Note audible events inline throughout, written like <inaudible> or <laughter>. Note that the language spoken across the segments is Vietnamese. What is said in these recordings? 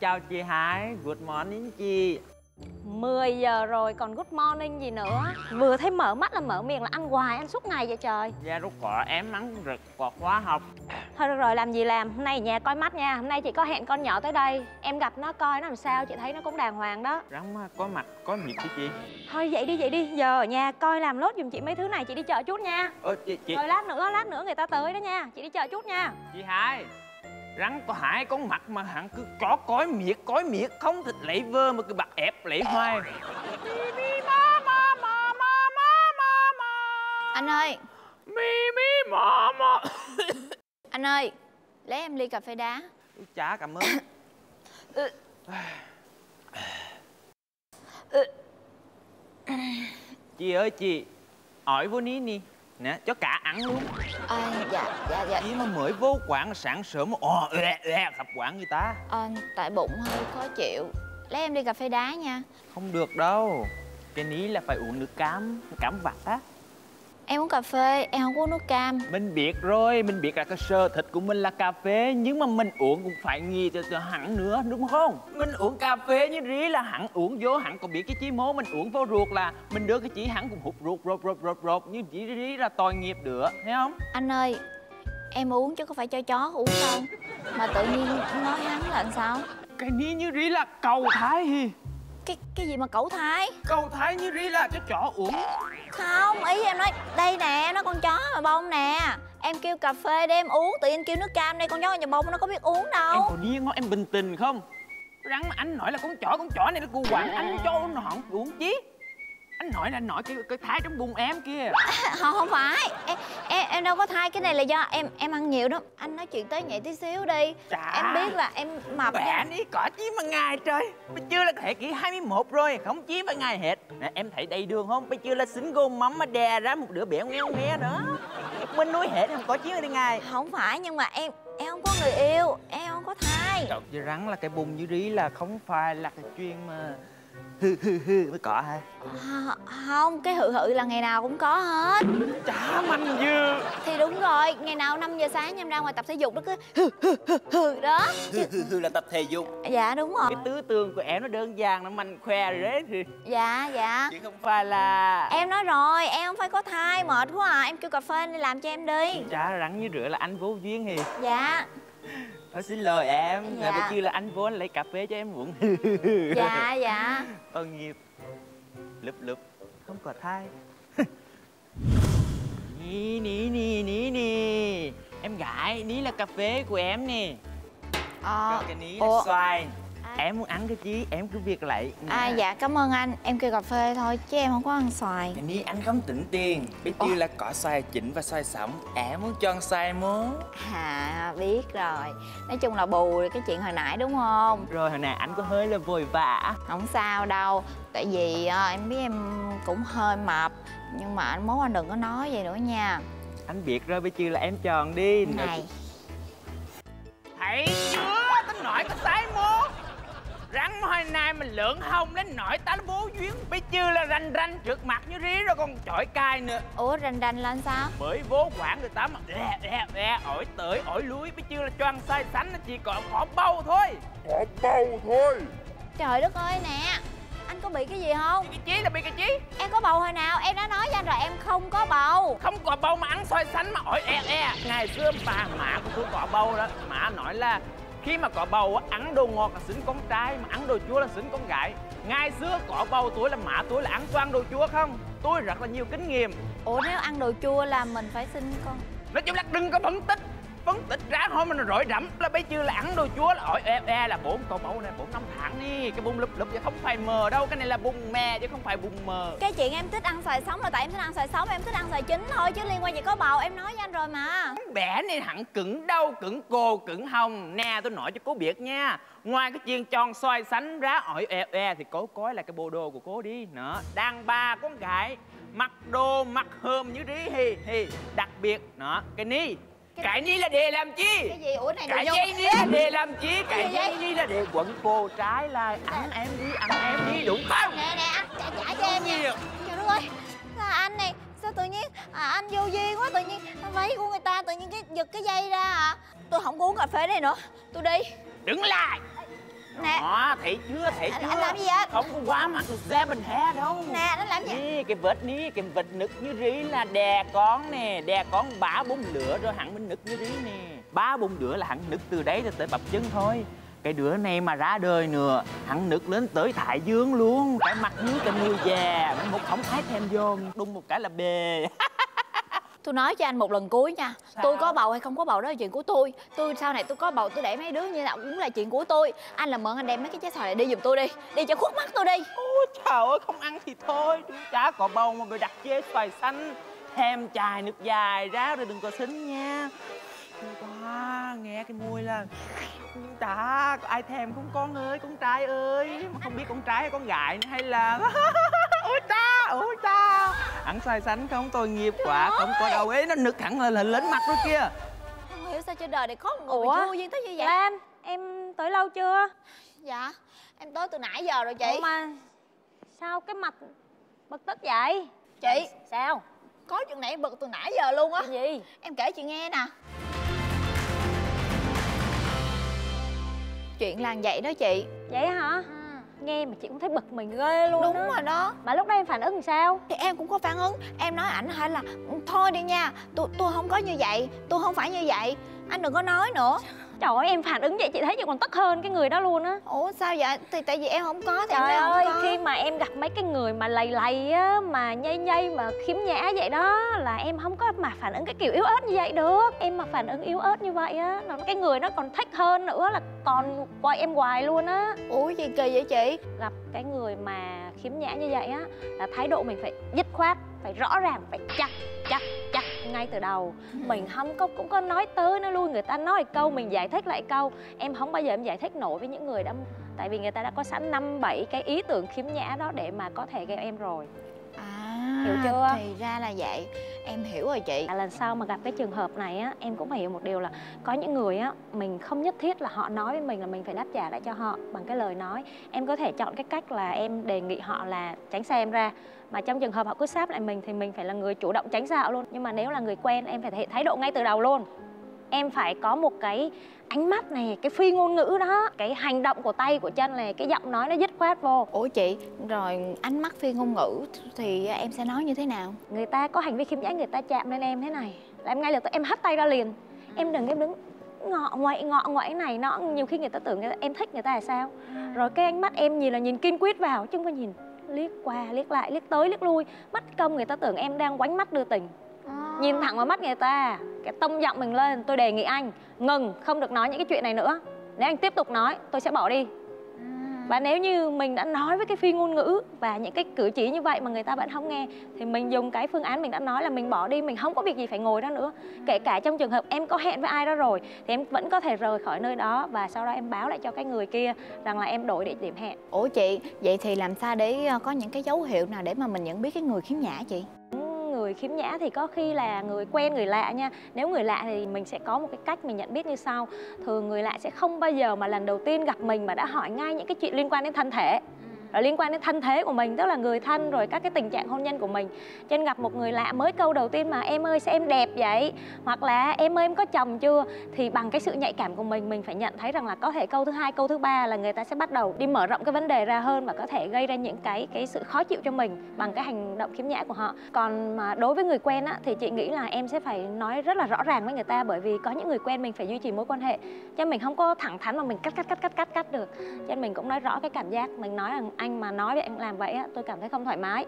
chào chị Hải Good morning chị. 10 giờ rồi còn good morning gì nữa? Vừa thấy mở mắt là mở miệng là ăn hoài ăn suốt ngày vậy trời. Dạ rút quả em ăn rực quả khóa học. Thôi được rồi làm gì làm? Hôm nay nhà coi mắt nha. Hôm nay chị có hẹn con nhỏ tới đây. Em gặp nó coi nó làm sao Chị thấy nó cũng đàng hoàng đó. Rắn có mặt có miệng chứ chị. Thôi vậy đi vậy đi. Giờ ở nhà coi làm lốt giùm chị mấy thứ này Chị đi chợ chút nha. Ơ chị chị. Rồi lát nữa lát nữa người ta tới đó nha. Chị đi chợ chút nha. Chị Hải Rắn có Hải có mặt mà hẳn cứ chó cói miệt cói miệt Không thịt lệ vơ mà cứ bạc ép lệ hoài. Anh ơi. Mi mi mò mò. Anh ơi Lấy em ly cà phê đá. Chả cảm ơn Chị ơi chị Hỏi vô ní nè Nè cho cả ăn luôn. À, Dạ dạ dạ. Chị mà mới vô quán sáng sớm Ồ lẹ lẹ gặp quán người ta. À, Tại bụng hơi khó chịu. Lấy em ly cà phê đá nha. Không được đâu. Cái ní là phải uống nước cam Cam vặt á Em uống cà phê Em không uống nước cam. Mình biết rồi Mình biết là cái sơ thịt của mình là cà phê Nhưng mà mình uống cũng phải nghi cho, cho hẳn nữa Đúng không? Mình uống cà phê như rí là hẳn uống vô Hẳn còn biết cái chí mố Mình uống vô ruột là Mình đưa cái chỉ hẳn cũng hụt ruột rột rột rột rột Như chỉ rí là tội nghiệp được Thấy không? Anh ơi Em uống chứ có phải cho chó uống đâu. Mà tự nhiên nói hắn là làm sao? Cái ní như rí là cầu thái hi Cái cái gì mà cẩu thái? Cầu thái như rí là cho chó uống. Không ý em nói Đây nè nó con chó mà bông nè. Em kêu cà phê để em uống Tự nhiên kêu nước cam đây con chó nhà bông nó có biết uống Em đâu còn điên không Em bình tĩnh không? Rắn mà anh nói là con chó Con chó này nó cu quặng Anh cho nó không uống chí anh nói là anh nói cái, cái thái trong bụng em kia. <laughs> Không không phải. Em, em em đâu có thai cái này là do em em ăn nhiều đó. Anh nói chuyện tới nhẹ tí xíu đi. Chà. em biết là em mập Bẻ nha. đi có chí mà ngày trời. Bây chưa là thế kỷ 21 rồi Không chí mà ngày hết nè, Em thấy đầy đường không? Bây chưa là xính gôn mắm mà đè ra một đứa béo nghèo nghe nữa. Mình nuôi hết không có chí đi ngày. Không phải nhưng mà em em không có người yêu em không có thai Trời chứ rắn là cái bụng như rí là không phải là cái chuyện mà hư hư hư mới có hả À, không cái hự hự là ngày nào cũng có hết. Chả manh dư. Thì đúng rồi ngày nào 5 giờ sáng em ra ngoài tập thể dục nó cứ hừ hừ hừ hừ đó. Hư hư hư là tập thể dục. Dạ đúng rồi. Cái tứ tương của em nó đơn giản nó manh khoe rồi đấy. Thì dạ dạ. Chứ không phải là em nói rồi em không phải có thai mệt quá à. Em kêu cà phê đi làm cho em đi. Chả rắn như rửa là anh vô duyên thì dạ <laughs> Thôi xin lỗi em Dạ. là chưa là anh vô anh lấy cà phê cho em uống. <laughs> Dạ dạ. <laughs> Tội nghiệp. Lúp lúp. Không có thai. <laughs> Ní ní ní ní ní. Em gái ní là cà phê của em nè. Ờ Còn cái ní là xoài. À. em muốn ăn cái gì? Em cứ việc lại à dạ. cảm ơn anh. Em kêu cà phê thôi chứ em không có ăn xoài. Cái ní anh không tính tiền. Biết chưa là có xoài chỉnh và xoài sống em muốn cho ăn xoài mố à biết rồi. Nói chung là bù cái chuyện hồi nãy đúng không? Rồi hồi nãy anh có hơi là vội vã. Không sao đâu. Tại vì à, em biết em cũng hơi mập. Nhưng mà anh mốt anh đừng có nói vậy nữa nha. Anh biết rồi bây giờ là em chọn đi. Này. Thấy chưa? Tao nói có sai mố rắn hồi nay mình lượng hồng lên nổi ta bố duyên bây chưa là ranh ranh trước mặt như rí rồi còn chọi cài nữa. Ủa rành rành lên sao? Mới vô quán người ta mà đè đè đè ổi tới ổi lui bây chưa là choang sai sánh nó chỉ còn có bầu thôi. Trời đất ơi nè anh có bị cái gì không? Cái chí là bị cái chí. Em có bầu hồi nào? Em đã nói với anh rồi em không có bầu. Không có bầu mà ăn xoay sánh mà ổi e e. Ngày xưa bà mã của tôi có bầu đó. Mã nói là khi mà có bầu ăn đồ ngọt là xứng con trai mà ăn đồ chua là xứng con gái. Ngày xưa có bầu tôi là mã tôi là ăn toàn đồ chua không? Tôi rất là nhiều kinh nghiệm. Ủa nếu ăn đồ chua là mình phải xin con? Nói chung là đừng có phân tích phân tích ra thôi mà nó rối rắm là bây giờ là ăn đồ chúa là ỏi e, e là bốn có bầu này bốn năm tháng đi. Cái bụng lụp lụp chứ không phải mờ đâu. Cái này là bụng mè chứ không phải bụng mờ. Cái chuyện em thích ăn xoài sống là tại em thích ăn xoài sống em thích ăn xoài chín thôi chứ liên quan gì có bầu. Em nói với anh rồi mà. Bé này hẳn cứng đâu cứng cô cứng hồng nè tôi nói cho cô biết nha. Ngoài cái chuyện tròn xoay sánh ra ỏi e, e thì cố coi là cái bộ đồ của cô đi. Nữa đàn bà con gái mặc đồ mặc hơm như rí hì hì đặc biệt đó cái ni cái ni là để làm chi? Cái gì? Ủa này cái đồ dây ni là để làm chi? Cái dây ni là để quấn cô trái là ăn em đi ăn em đi đúng không? Nè nè anh trả, trả cho em nha. Trời đất ơi. Là anh này sao tự nhiên à, anh vô duyên quá tự nhiên váy của người ta tự nhiên cái giật cái dây ra à? Tôi không uống cà phê này nữa. Tôi đi. Đứng lại nè. Đó, thấy chưa, thấy anh, chưa? anh làm gì vậy? Không có quá mặt được ra bình he đâu. Nè anh làm gì? Nè, cái vết ní, cái vết nực như rí là đè con nè Đè con bá bún lửa rồi hẳn mình nực như rí nè. Bá bún lửa là hẳn nực từ đấy tới bập chân thôi. Cái đứa này mà ra đời nữa hẳn nực lên tới thái dương luôn. Cái mặt như cái người già một không thái thêm vô đùng một cái là bề <laughs> tôi nói cho anh một lần cuối nha. Sao? tôi có bầu hay không có bầu đó là chuyện của tôi. Tôi sau này tôi có bầu tôi để mấy đứa như nào cũng là chuyện của tôi. Anh là mượn anh đem mấy cái trái xoài này đi giùm tôi đi. Đi cho khuất mắt tôi đi. Ôi trời ơi không ăn thì thôi. Đứa chả có bầu mà người đặt chê xoài xanh. Thêm chài nước dài ra rồi đừng có xính nha. Quá nghe cái mùi là chả có ai thèm không con ơi con trai ơi. Mà không biết con trai hay con gái hay là <laughs> ôi cha ôi cha ăn xoài xanh không? Tội nghiệp quá không có đâu. Ấy nó nực hẳn là, là lớn mặt rồi kia không hiểu sao trên đời này có một người Ủa? mà vô duyên tới như vậy? Lam em tới lâu chưa? Dạ em tới từ nãy giờ rồi chị. Ủa mà sao cái mặt bực tức vậy? Chị sao? có chuyện này bực từ nãy giờ luôn á. Gì? Em kể chị nghe nè. Chuyện là vậy đó chị. Vậy hả nghe mà chị cũng thấy bực mình ghê luôn đúng đó. rồi đó. Mà lúc đó em phản ứng làm sao? Thì em cũng có phản ứng. Em nói ảnh hay là "Ừ, thôi đi nha tôi tôi không có như vậy tôi không phải như vậy. Anh đừng có nói nữa trời ơi em phản ứng vậy chị thấy chị còn tức hơn cái người đó luôn á. Ủa sao vậy? Thì tại vì em không có thì Trời em ơi, không có. khi mà em gặp mấy cái người mà lầy lầy á, mà nhây nhây mà khiếm nhã vậy đó là em không có mà phản ứng cái kiểu yếu ớt như vậy được. Em mà phản ứng yếu ớt như vậy á, là cái người nó còn thích hơn nữa là còn quay em hoài luôn á. ủa gì kỳ vậy chị? Gặp cái người mà khiếm nhã như vậy á là thái độ mình phải dứt khoát, phải rõ ràng, phải chắc chắc ngay từ đầu. Mình không có cũng có nói tới nó luôn người ta nói câu mình giải thích lại câu. Em không bao giờ em giải thích nổi với những người đã tại vì người ta đã có sẵn năm bảy cái ý tưởng khiếm nhã đó để mà có thể gây em rồi. À Hiểu chưa? thì ra là vậy. Em hiểu rồi chị. À, lần sau mà gặp cái trường hợp này á em cũng phải hiểu một điều là có những người á mình không nhất thiết là họ nói với mình là mình phải đáp trả lại cho họ bằng cái lời nói. Em có thể chọn cái cách là em đề nghị họ là tránh xa em ra. Mà trong trường hợp họ cứ sáp lại mình thì mình phải là người chủ động tránh xa họ luôn. Nhưng mà nếu là người quen em phải thể hiện thái độ ngay từ đầu luôn em phải có một cái ánh mắt này cái phi ngôn ngữ đó. Cái hành động của tay của chân này cái giọng nói nó dứt khoát vô. Ủa chị rồi ánh mắt phi ngôn ngữ thì em sẽ nói như thế nào? Người ta có hành vi khiếm nhã người ta chạm lên em thế này. Là em ngay lập tức em hất tay ra liền. Em đừng em đứng ngọ ngoại ngọ ngoại này nọ. Nhiều khi người ta tưởng người ta, em thích người ta là sao? Rồi cái ánh mắt em nhìn là nhìn kiên quyết vào chứ không có nhìn liếc qua liếc lại liếc tới liếc lui. Mắt công người ta tưởng em đang quánh mắt đưa tình. Nhìn thẳng vào mắt người ta cái tông giọng mình lên tôi đề nghị anh ngừng không được nói những cái chuyện này nữa. Nếu anh tiếp tục nói tôi sẽ bỏ đi. Và nếu như mình đã nói với cái phi ngôn ngữ và những cái cử chỉ như vậy mà người ta vẫn không nghe thì mình dùng cái phương án mình đã nói là mình bỏ đi mình không có việc gì phải ngồi đó nữa. Kể cả trong trường hợp em có hẹn với ai đó rồi thì em vẫn có thể rời khỏi nơi đó và sau đó em báo lại cho cái người kia rằng là em đổi địa điểm hẹn. Ủa chị vậy thì làm sao để ờ, có những cái dấu hiệu nào để mà mình nhận biết cái người khiếm nhã chị người khiếm nhã thì có khi là người quen người lạ nha. Nếu người lạ thì mình sẽ có một cái cách mình nhận biết như sau. Thường người lạ sẽ không bao giờ mà lần đầu tiên gặp mình mà đã hỏi ngay những cái chuyện liên quan đến thân thể rồi liên quan đến thân thế của mình, tức là người thân, rồi các cái tình trạng hôn nhân của mình. Cho nên gặp một người lạ mới câu đầu tiên mà, em ơi sao em đẹp vậy. Hoặc là, em ơi, em có chồng chưa? Thì bằng cái sự nhạy cảm của mình mình phải nhận thấy rằng là có thể câu thứ hai, câu thứ ba là người ta sẽ bắt đầu đi mở rộng cái vấn đề ra hơn và có thể gây ra những cái cái sự khó chịu cho mình bằng cái hành động khiếm nhã của họ. Còn mà đối với người quen á, thì chị nghĩ là em sẽ phải nói rất là rõ ràng với người ta bởi vì có những người quen mình phải duy trì mối quan hệ. Cho nên mình không có thẳng thắn mà mình cắt cắt cắt cắt cắt cắt được. Cho nên mình cũng nói rõ cái cảm giác, mình nói rằng anh mà nói với anh làm vậy á tôi cảm thấy không thoải mái.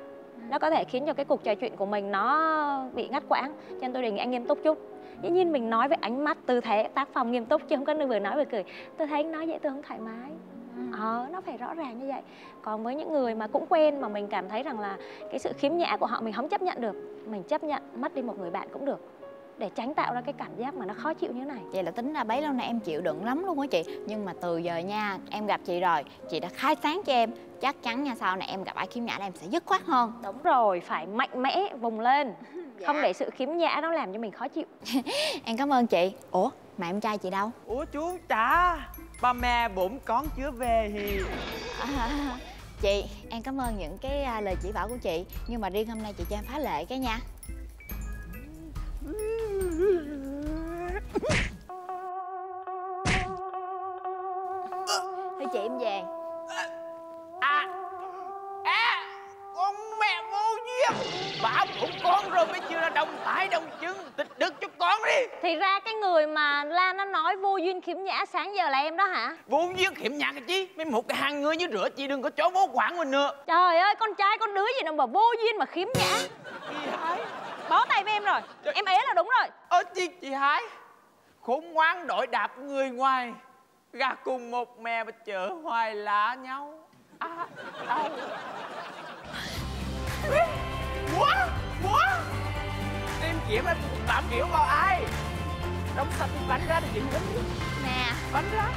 Nó có thể khiến cho cái cuộc trò chuyện của mình nó bị ngắt quãng cho nên tôi đề nghị anh nghiêm túc chút. Dĩ nhiên mình nói với ánh mắt tư thế tác phong nghiêm túc chứ không có vừa nói vừa cười. Tôi thấy anh nói vậy tôi không thoải mái. Ờ nó phải rõ ràng như vậy. Còn với những người mà cũng quen mà mình cảm thấy rằng là cái sự khiếm nhã của họ mình không chấp nhận được mình chấp nhận mất đi một người bạn cũng được để tránh tạo ra cái cảm giác mà nó khó chịu như thế này. Vậy là tính ra bấy lâu nay em chịu đựng lắm luôn á chị. Nhưng mà từ giờ nha em gặp chị rồi chị đã khai sáng cho em. Chắc chắn nha sau này em gặp ai khiếm nhã là em sẽ dứt khoát hơn. Đúng rồi phải mạnh mẽ vùng lên. <laughs> Không để sự khiếm nhã nó làm cho mình khó chịu. <laughs> Em cảm ơn chị. Ủa mà em trai chị đâu? Ủa chú trả ba mẹ bốn con chưa về thì. À, <laughs> chị em cảm ơn những cái à, lời chỉ bảo của chị. Nhưng mà riêng hôm nay chị cho em phá lệ cái nha thôi chị em về. À à con mẹ vô duyên. Bảo cũng con rồi mới chưa là đồng tay đồng chân tịch đức cho con đi. Thì ra cái người mà Lan nó nói vô duyên khiếm nhã sáng giờ là em đó hả? Vô duyên khiểm nhạc cái chi? Mấy một cái hàng người như rửa chị đừng có chó bố quản mình nữa. Trời ơi con trai con đứa gì đâu mà vô duyên mà khiếm nhã? Chị hai bó tay với em rồi. Em ế là đúng rồi. Ơ chị chị hai khốn ngoan đội đạp người ngoài gà cùng một mẹ mà chở hoài lá nhau. À, đau quá quá em kiểm em tạm biểu vào ai. Đóng sạch bánh ra thì chị quýnh nè. Bánh ra